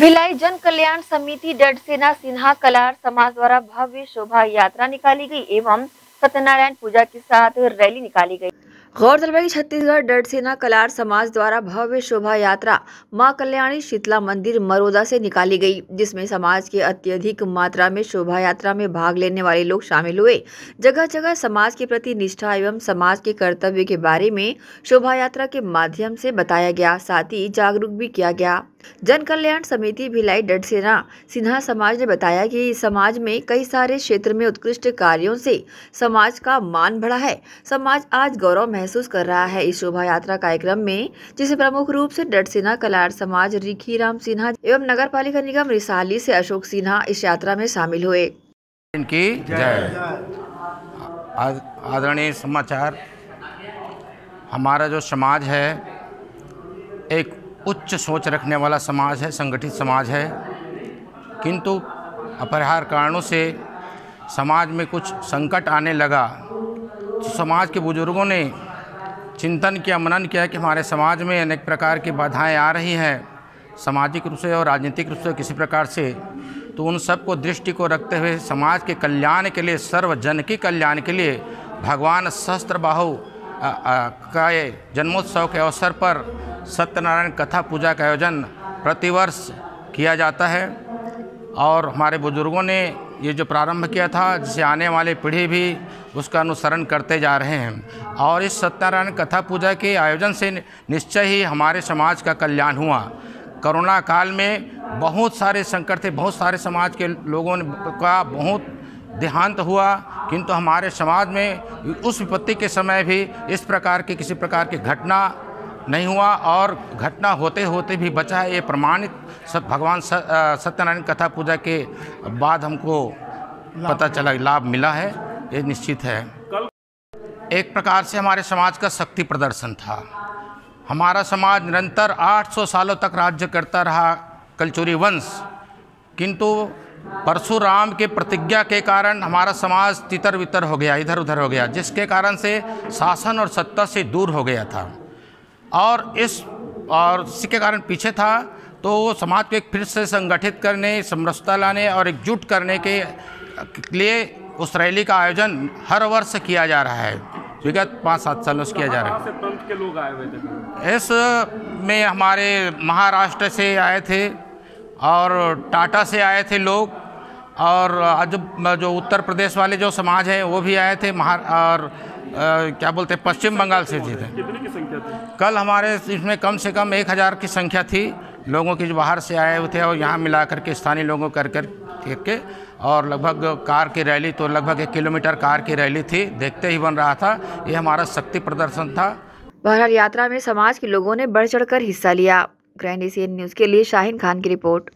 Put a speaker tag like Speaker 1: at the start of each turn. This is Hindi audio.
Speaker 1: भिलाई जन कल्याण समिति डडसेना सिन्हा कलार समाज द्वारा भव्य शोभा यात्रा निकाली गई एवं सत्यनारायण पूजा के साथ रैली निकाली गई। गौरतलब है कि छत्तीसगढ़ डडसेना कलार समाज द्वारा भव्य शोभा यात्रा माँ कल्याणी शीतला मंदिर मरोदा से निकाली गई, जिसमें समाज के अत्यधिक मात्रा में शोभा यात्रा में भाग लेने वाले लोग शामिल हुए। जगह जगह समाज के प्रति निष्ठा एवं समाज के कर्तव्य के बारे में शोभा यात्रा के माध्यम से बताया गया, साथ ही जागरूक भी किया गया। जन कल्याण समिति भिलाई डडसेना सिन्हा समाज ने बताया कि समाज में कई सारे क्षेत्र में उत्कृष्ट कार्यों से समाज का मान बढ़ा है। समाज आज गौरव महसूस कर रहा है। इस शोभा यात्रा कार्यक्रम में, जिसे प्रमुख रूप से डडसेना कलार समाज, रिखी राम सिन्हा एवं नगर पालिका निगम रिसाली से अशोक सिन्हा इस यात्रा में शामिल हुए।
Speaker 2: इनकी आदरणीय समाचार, हमारा जो समाज है, एक उच्च सोच रखने वाला समाज है, संगठित समाज है। किंतु अपरिहार कारणों से समाज में कुछ संकट आने लगा। तो समाज के बुज़ुर्गों ने चिंतन किया, मनन किया कि हमारे समाज में अनेक प्रकार की बाधाएँ आ रही हैं, सामाजिक रूप से और राजनीतिक रूप से किसी प्रकार से। तो उन सबको दृष्टि को रखते हुए समाज के कल्याण के लिए, सर्वजन के कल्याण के लिए भगवान सहस्त्र बाहु का जन्मोत्सव के अवसर पर सत्यनारायण कथा पूजा का आयोजन प्रतिवर्ष किया जाता है। और हमारे बुज़ुर्गों ने ये जो प्रारंभ किया था, जिसे आने वाली पीढ़ी भी उसका अनुसरण करते जा रहे हैं। और इस सत्यनारायण कथा पूजा के आयोजन से निश्चय ही हमारे समाज का कल्याण हुआ। कोरोना काल में बहुत सारे संकट थे, बहुत सारे समाज के लोगों का बहुत देहांत हुआ। किंतु हमारे समाज में उस विपत्ति के समय भी इस प्रकार की किसी प्रकार की घटना नहीं हुआ और घटना होते होते भी बचा है। ये प्रमाणित सब भगवान सत्यनारायण कथा पूजा के बाद हमको पता चला लाभ मिला है ये निश्चित है। एक प्रकार से हमारे समाज का शक्ति प्रदर्शन था। हमारा समाज निरंतर 800 सालों तक राज्य करता रहा कलचुरी वंश। किंतु परशुराम के प्रतिज्ञा के कारण हमारा समाज तितर बितर हो गया इधर उधर हो गया जिसके कारण से शासन और सत्ता से दूर हो गया था। और इस और इसके कारण पीछे था तो समाज को एक फिर से संगठित करने समरसता लाने और एकजुट करने के लिए उस रैली का आयोजन हर वर्ष किया जा रहा है। विगत पाँच सात सालों से किया जा रहा है।
Speaker 3: के लोग आए हुए थे।
Speaker 2: इस में हमारे महाराष्ट्र से आए थे और टाटा से आए थे लोग और आज जो उत्तर प्रदेश वाले जो समाज हैं वो भी आए थे महा और अ, क्या बोलते हैं पश्चिम बंगाल से भी थे
Speaker 3: कितने की संख्या थी?
Speaker 2: कल हमारे इसमें कम से कम एक हज़ार की संख्या थी लोगों की जो बाहर से आए हुए थे और यहाँ मिला करके स्थानीय लोगों कर कर के और लगभग कार की रैली तो लगभग एक किलोमीटर कार की रैली थी देखते ही बन रहा था ये हमारा शक्ति प्रदर्शन था।
Speaker 1: बहरहाल यात्रा में समाज के लोगों ने बढ़ चढ़कर हिस्सा लिया। ग्रैंड एशियन न्यूज़ के लिए शाहिन खान की रिपोर्ट।